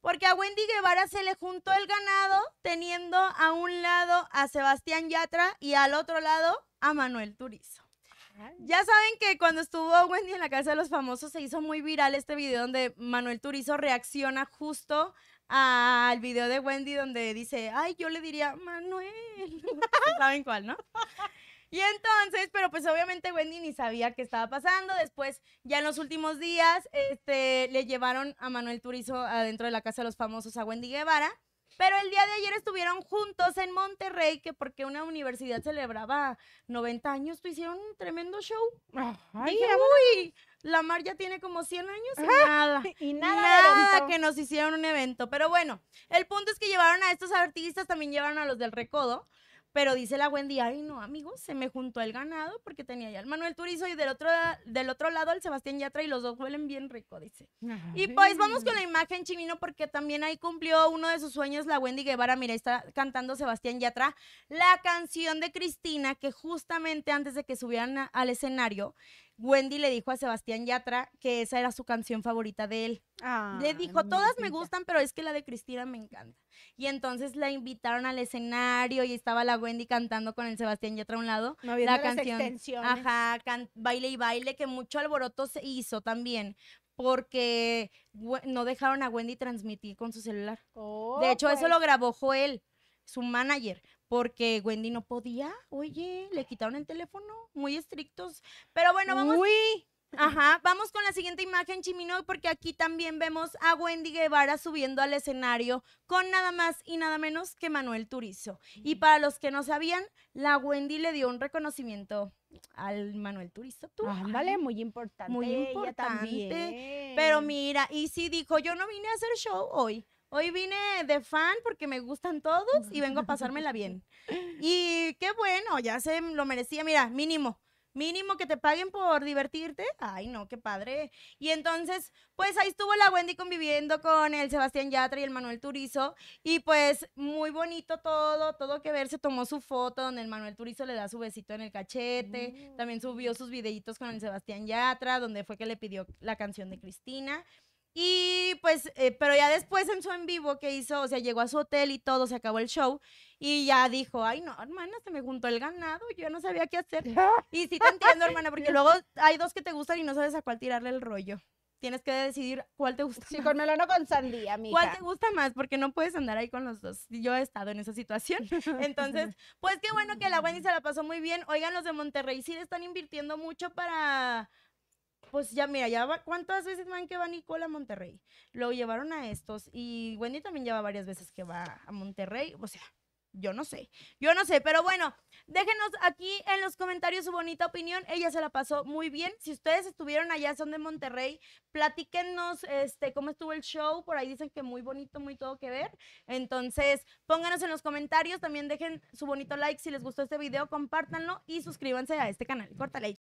Porque a Wendy Guevara se le juntó el ganado teniendo a un lado a Sebastián Yatra y al otro lado a Manuel Turizo. Ya saben que cuando estuvo Wendy en la casa de los famosos se hizo muy viral este video donde Manuel Turizo reacciona justo al video de Wendy donde dice, ay, yo le diría, Manuel. ¿Saben cuál, no? Y entonces, pero pues obviamente Wendy ni sabía qué estaba pasando. Después, ya en los últimos días, este, le llevaron a Manuel Turizo adentro de la casa de los famosos a Wendy Guevara. Pero el día de ayer estuvieron juntos en Monterrey, que porque una universidad celebraba 90 años, pues hicieron un tremendo show. Ay, Dije, uy, la Mar ya tiene como 100 años y nada. y nada, Nada que nos hicieron un evento. Pero bueno, el punto es que llevaron a estos artistas, también llevaron a los del Recodo. Pero dice la Wendy, ay no, amigos, se me juntó el ganado porque tenía ya el Manuel Turizo y del otro, del otro lado el Sebastián Yatra y los dos huelen bien rico, dice. Y pues vamos con la imagen, Chimino, porque también ahí cumplió uno de sus sueños la Wendy Guevara. Mira, está cantando Sebastián Yatra la canción de Cristina, que justamente antes de que subieran a- al escenario, Wendy le dijo a Sebastián Yatra que esa era su canción favorita de él. Le Ay, dijo, todas me gustan, pero es que la de Cristina me encanta. Y entonces la invitaron al escenario y estaba la Wendy cantando con el Sebastián Yatra a un lado. Moviendo la canción. Ajá, can- baile y baile, que mucho alboroto se hizo también, porque no dejaron a Wendy transmitir con su celular. Oh, De hecho, eso pues. lo grabó Joel, su manager, porque Wendy no podía. Oye, le quitaron el teléfono, muy estrictos. Pero bueno, vamos Uy, Ajá, vamos con la siguiente imagen, Chimino, porque aquí también vemos a Wendy Guevara subiendo al escenario con nada más y nada menos que Manuel Turizo. Y para los que no sabían, la Wendy le dio un reconocimiento al Manuel Turizo. Tú. ándale, muy importante. Muy ella importante, también. Pero mira, y sí dijo, yo no vine a hacer show hoy. Hoy vine de fan porque me gustan todos y vengo a pasármela bien. Y qué bueno, ya se lo merecía. Mira, mínimo, mínimo que te paguen por divertirte. Ay, no, qué padre. Y entonces, pues ahí estuvo la Wendy conviviendo con el Sebastián Yatra y el Manuel Turizo. Y pues muy bonito todo, todo que ver. Se tomó su foto donde el Manuel Turizo le da su besito en el cachete. También subió sus videitos con el Sebastián Yatra, donde fue que le pidió la canción de Cristina. Y pues, eh, pero ya después en su en vivo que hizo, o sea, llegó a su hotel y todo, se acabó el show y ya dijo, ay no, hermana, se me juntó el ganado, yo no sabía qué hacer. Y sí te entiendo, hermana, porque luego hay dos que te gustan y no sabes a cuál tirarle el rollo. Tienes que decidir cuál te gusta. Sí, más. con melón o con sandía, mija. ¿Cuál te gusta más? Porque no puedes andar ahí con los dos. Yo he estado en esa situación. Entonces, pues qué bueno que la Wendy se la pasó muy bien. Oigan, los de Monterrey sí le están invirtiendo mucho para. Pues ya, mira, ya va, ¿cuántas veces van que va Nicole a Monterrey? Lo llevaron a estos y Wendy también lleva varias veces que va a Monterrey. O sea, yo no sé, yo no sé, pero bueno, déjenos aquí en los comentarios su bonita opinión. Ella se la pasó muy bien. Si ustedes estuvieron allá, son de Monterrey, platíquenos este, cómo estuvo el show. Por ahí dicen que muy bonito, muy todo que ver. Entonces, pónganos en los comentarios. También dejen su bonito like si les gustó este video, compártanlo y suscríbanse a este canal. Córtale.